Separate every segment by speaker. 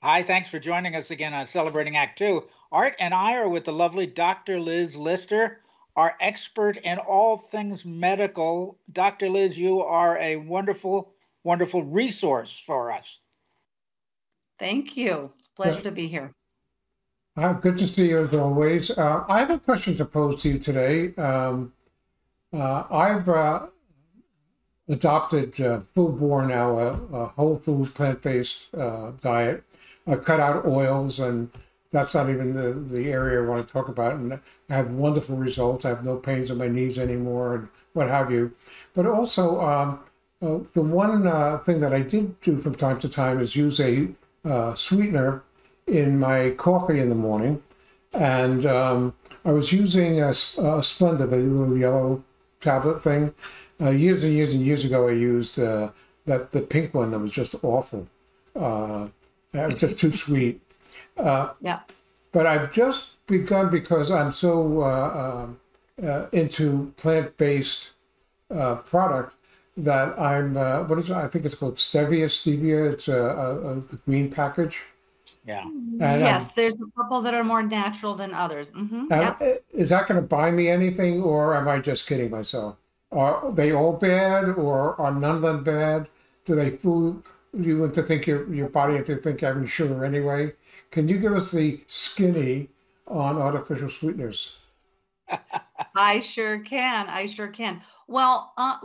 Speaker 1: Hi, thanks for joining us again on Celebrating Act Two. Art and I are with the lovely Dr. Liz Lyster, our expert in all things medical. Dr. Liz, you are a wonderful, wonderful resource for us.
Speaker 2: Thank you. Pleasure yeah. to be here.
Speaker 3: Uh, good to see you as always. Uh, I have a question to pose to you today. Um, uh, I've uh, adopted uh, Food Bore now, a, a whole food plant based uh, diet. I cut out oils, and that's not even the, the area I want to talk about. And I have wonderful results. I have no pains in my knees anymore, and what have you. But also, um, uh, the one uh, thing that I did do from time to time is use a uh, sweetener in my coffee in the morning. And um, I was using a, a Splenda, the little yellow tablet thing. Uh, years and years and years ago, I used uh, that the pink one that was just awful. Uh, it was just too sweet.
Speaker 2: Uh, yeah.
Speaker 3: But I've just begun because I'm so uh, um, uh, into plant-based product that I'm. what is it? I think it's called stevia. Stevia. It's a, a, a green package.
Speaker 1: Yeah.
Speaker 2: And, yes, um, there's a couple that are more natural than others. Mm-hmm.
Speaker 3: Yep. Is that going to buy me anything, or am I just kidding myself? Are they all bad, or are none of them bad? Do they fool you into think your your body into think having sugar anyway? Can you give us the skinny on artificial sweeteners?
Speaker 2: I sure can. I sure can. Well, uh,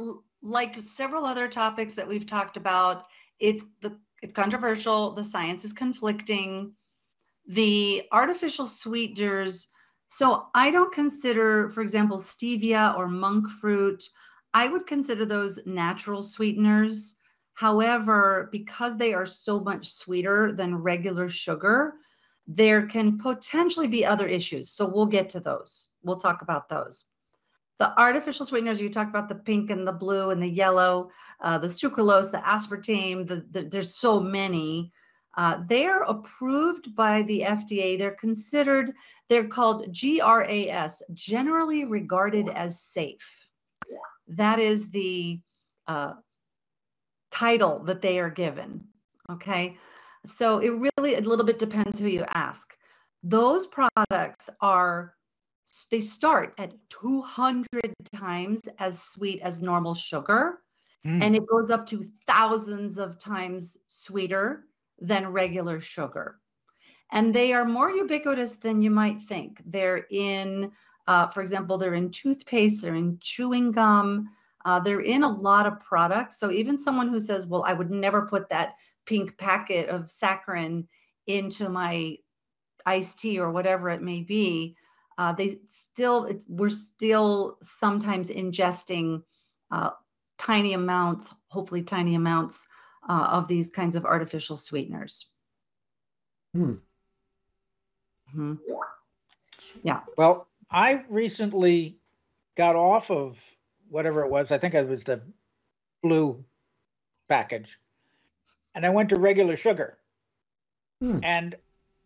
Speaker 2: like several other topics that we've talked about, it's the it's controversial. The science is conflicting. The artificial sweeteners so I don't consider, for example, stevia or monk fruit, I would consider those natural sweeteners. However, because they are so much sweeter than regular sugar, there can potentially be other issues. So we'll get to those. We'll talk about those. The artificial sweeteners, you talked about the pink and the blue and the yellow, uh, the sucralose, the aspartame, the, the, there's so many. Uh, they're approved by the FDA. They're considered, they're called GRAS, generally regarded as safe. That is the uh, title that they are given. Okay. So it really, a little bit depends who you ask. Those products are, they start at 200 times as sweet as normal sugar. Mm. And it goes up to thousands of times sweeter than regular sugar. And they are more ubiquitous than you might think. They're in, uh, for example, they're in toothpaste, they're in chewing gum, uh, they're in a lot of products. So even someone who says, well, I would never put that pink packet of saccharin into my iced tea or whatever it may be, uh, they still, we're still sometimes ingesting uh, tiny amounts, hopefully tiny amounts uh, of these kinds of artificial sweeteners. Hmm.
Speaker 1: Mm-hmm. Yeah. Well, I recently got off of whatever it was. I think it was the blue package, and I went to regular sugar. Hmm. And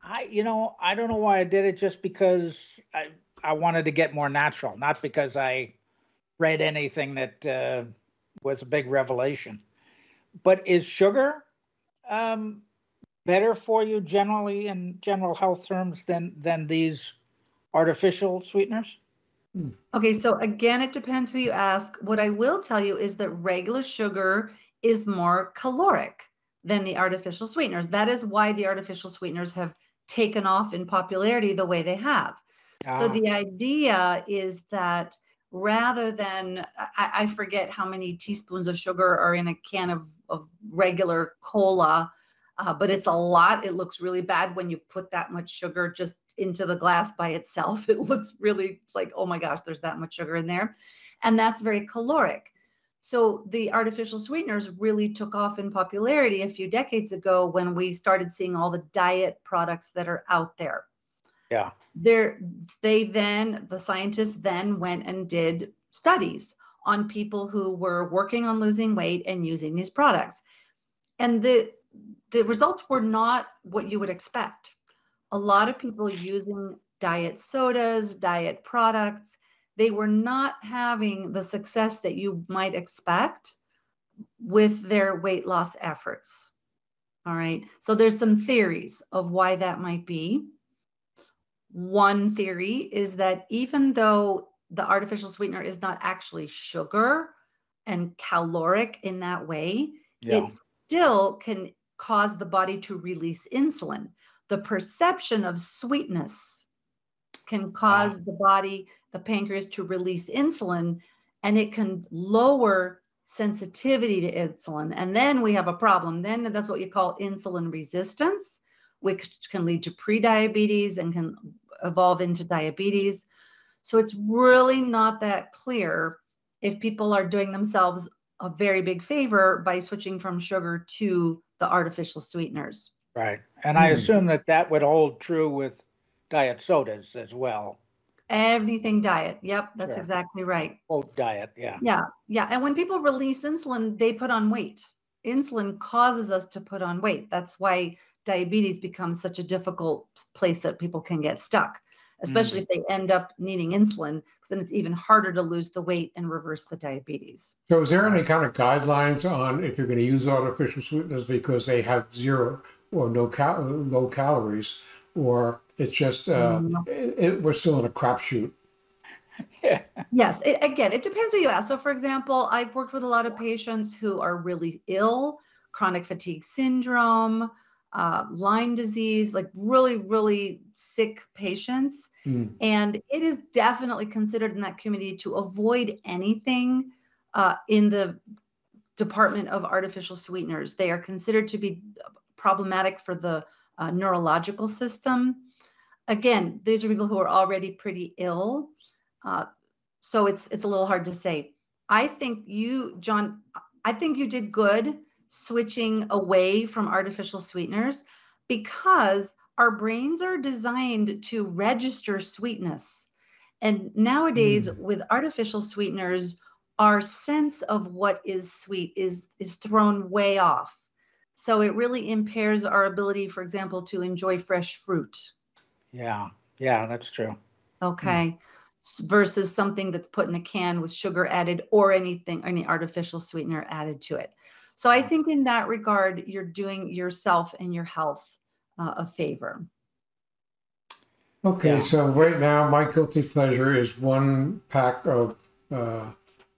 Speaker 1: I, you know, I don't know why I did it. Just because I I wanted to get more natural, not because I read anything that uh, was a big revelation but is sugar um, better for you generally in general health terms than than these artificial sweeteners?
Speaker 2: Hmm. Okay, so again, it depends who you ask. What I will tell you is that regular sugar is more caloric than the artificial sweeteners. That is why the artificial sweeteners have taken off in popularity the way they have. Ah. So the idea is that rather than I, I, forget how many teaspoons of sugar are in a can of, of regular cola uh, but it's a lot it looks really bad when you put that much sugar just into the glass by itself. It looks really like oh my gosh there's that much sugar in there. And that's very caloric. So the artificial sweeteners really took off in popularity a few decades ago when we started seeing all the diet products that are out there.
Speaker 1: Yeah.
Speaker 2: There they then the scientists then went and did studies on people who were working on losing weight and using these products. And the the results were not what you would expect a lot of people using diet sodas diet products they were not having the success that you might expect with their weight loss efforts All right. So there's some theories of why that might be. One theory is that even though the artificial sweetener is not actually sugar and caloric in that way, yeah. it still can cause the body to release insulin. The perception of sweetness can cause wow. the body, the pancreas, to release insulin, and it can lower sensitivity to insulin. And then we have a problem. Then that's what you call insulin resistance, which can lead to prediabetes and can evolve into diabetes. So it's really not that clear if people are doing themselves a very big favor by switching from sugar to the artificial sweeteners.
Speaker 1: Right. And I hmm. assume that that would hold true with diet sodas as well.
Speaker 2: Everything diet. Yep, that's sure. exactly right.
Speaker 1: Oh, diet. Yeah.
Speaker 2: Yeah. Yeah. And when people release insulin, they put on weight. Insulin causes us to put on weight. That's why diabetes becomes such a difficult place that people can get stuck, especially mm. if they end up needing insulin, because then it's even harder to lose the weight and reverse the diabetes.
Speaker 3: So, is there any kind of guidelines on if you're going to use artificial sweeteners because they have zero or no cal- low calories, or it's just uh, mm. it, it, we're still in a crapshoot?
Speaker 2: yes, it, again, it depends who you ask. So, for example, I've worked with a lot of patients who are really ill, chronic fatigue syndrome uh, Lyme disease, like really, really sick patients. Mm. And it is definitely considered in that community to avoid anything uh, in the department of artificial sweeteners. They are considered to be problematic for the uh, neurological system. Again, these are people who are already pretty ill. Uh, so it's it's a little hard to say. I think you, John, I think you did good switching away from artificial sweeteners because our brains are designed to register sweetness. And nowadays, mm. with artificial sweeteners, our sense of what is sweet is, is thrown way off. So it really impairs our ability, for example, to enjoy fresh fruit.
Speaker 1: Yeah, yeah, that's true.
Speaker 2: Okay. Mm. Versus something that's put in a can with sugar added or anything, any artificial sweetener added to it. So I think in that regard, you're doing yourself and your health uh, a favor.
Speaker 3: Okay, yeah. so right now my guilty pleasure is one pack of, uh,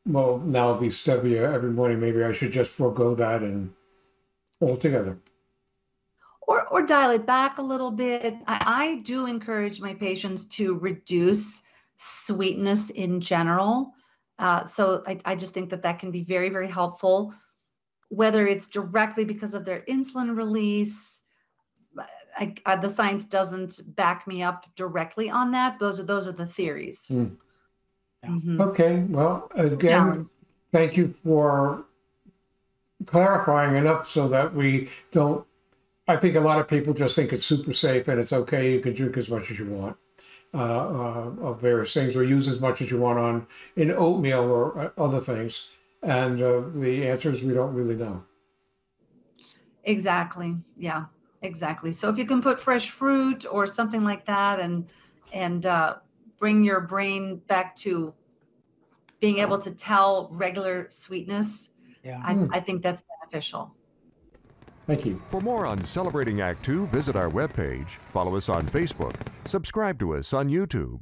Speaker 3: well, now it'll be stevia every morning. Maybe I should just forego that and altogether.
Speaker 2: Or, or dial it back a little bit. I, I do encourage my patients to reduce sweetness in general. Uh, so I, I just think that that can be very, very helpful whether it's directly because of their insulin release. I, I, the science doesn't back me up directly on that. Those are those are the theories. Mm.
Speaker 3: Mm-hmm. Okay. Well, again, yeah. thank you for clarifying enough so that we don't. I think a lot of people just think it's super safe and it's okay. You can drink as much as you want uh, uh, of various things, or use as much as you want on in oatmeal or uh, other things. And uh, the answer is we don't really know.
Speaker 2: Exactly. Yeah, exactly. So if you can put fresh fruit or something like that and and uh, bring your brain back to being able to tell regular sweetness, yeah. I, mm. I think that's beneficial.
Speaker 3: Thank you.
Speaker 4: For more on Celebrating Act Two, visit our webpage, follow us on Facebook, subscribe to us on YouTube,